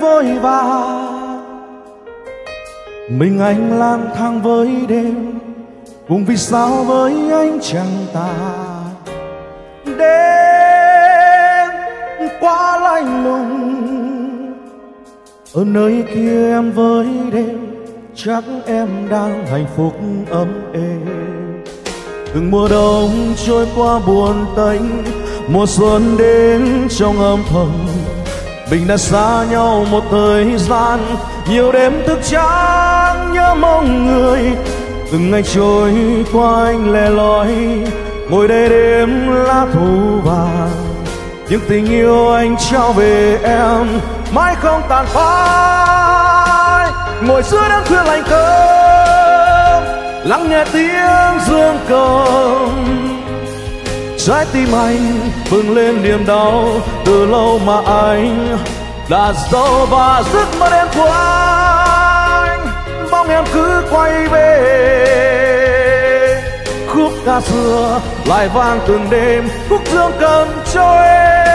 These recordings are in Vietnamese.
vội vã mình anh lang thang với đêm, cùng vì sao với anh chẳng ta đêm quá lạnh lùng, ở nơi kia em với đêm, chắc em đang hạnh phúc ấm êm. Từng mùa đông trôi qua buồn tênh, mùa xuân đến trong âm thầm mình đã xa nhau một thời gian, nhiều đêm thức trắng nhớ mong người. Từng ngày trôi qua anh lẻ loi, ngồi đây đêm lá thu vàng. Những tình yêu anh trao về em, mãi không tàn phai. Ngồi giữa đám khuya lạnh cơm, lắng nghe tiếng dương cầm trái tim anh bừng lên niềm đau, từ lâu mà anh đã dẫu và giấc mơ đen của anh. Mong em cứ quay về, khúc ca xưa lại vang từng đêm, khúc dương cầm cho em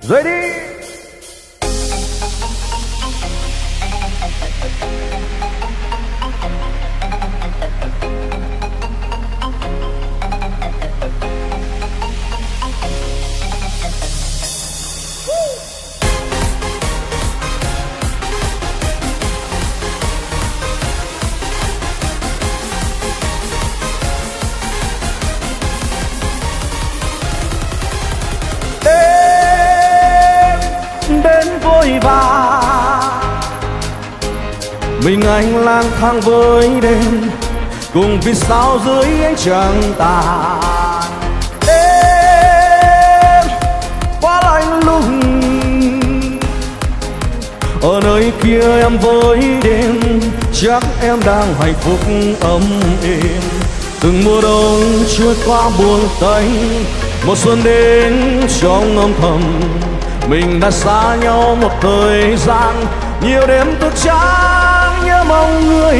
rời đi. Va mình anh lang thang với đêm cùng vì sao dưới ánh trăng tàn đêm quá lạnh lùng. Ở nơi kia em với đêm chắc em đang hạnh phúc ấm êm. Từng mùa đông trôi qua buồn tanh, một xuân đến trong âm thầm mình đã xa nhau một thời gian, nhiều đêm tôi trắng nhớ mong người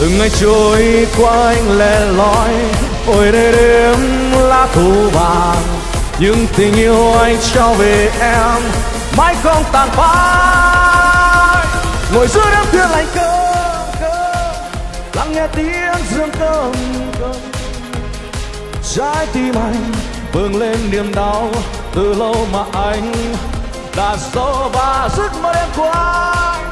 từng ngày trôi qua anh lẻ loi, ôi đây đêm lá thu vàng. Những tình yêu anh trao về em, mãi không tàn phai. Ngồi giữa đêm khuya lạnh cơ cơ, lắng nghe tiếng dương cầm cầm trái tim anh vương lên niềm đau từ lâu mà anh đã do và giấc mơ đêm của anh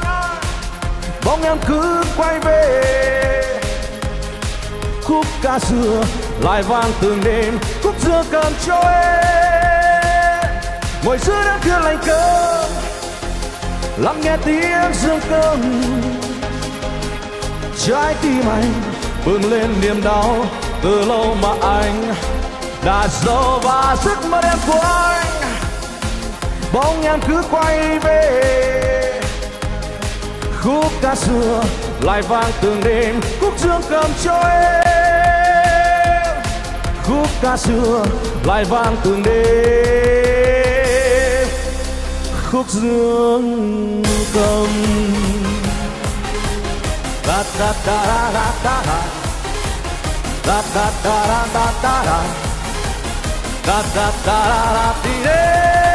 mong em cứ quay về. Khúc ca xưa lại vang từng đêm, khúc xưa cầm cho em ngồi giữa đêm khuya lạnh cơm, lắng nghe tiếng dương cầm trái tim anh bừng lên niềm đau, từ lâu mà anh đã dẫu và giấc mơ đêm của anh. Bóng em cứ quay về. Khúc ca xưa, lại vang từng đêm. Khúc dương cầm cho em khúc ca xưa, lại vang từng đêm. Khúc dương cầm. Da da da da da da da da da da da da da da da da da da.